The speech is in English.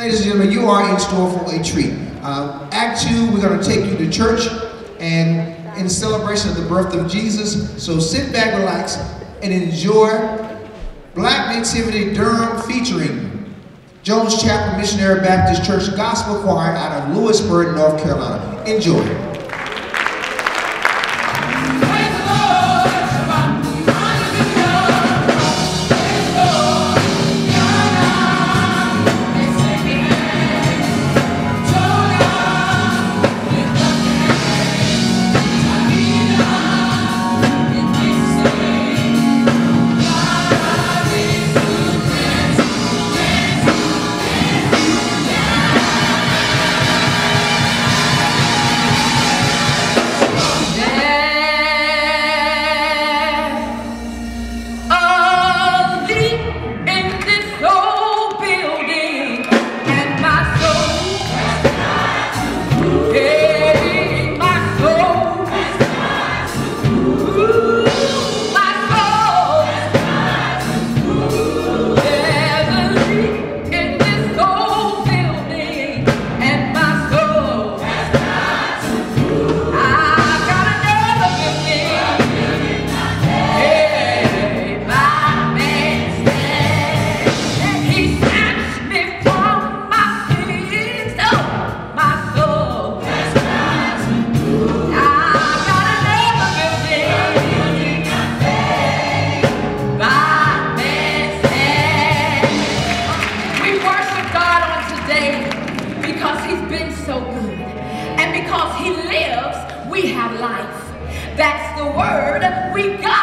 Ladies and gentlemen, you are in store for a treat. Uh, act two, we're going to take you to church and in celebration of the birth of Jesus. So sit back, relax, and enjoy Black Nativity Durham featuring Jones Chapel Missionary Baptist Church Gospel Choir out of Louisburg, North Carolina. Enjoy. Because he's been so good. And because he lives, we have life. That's the word we got.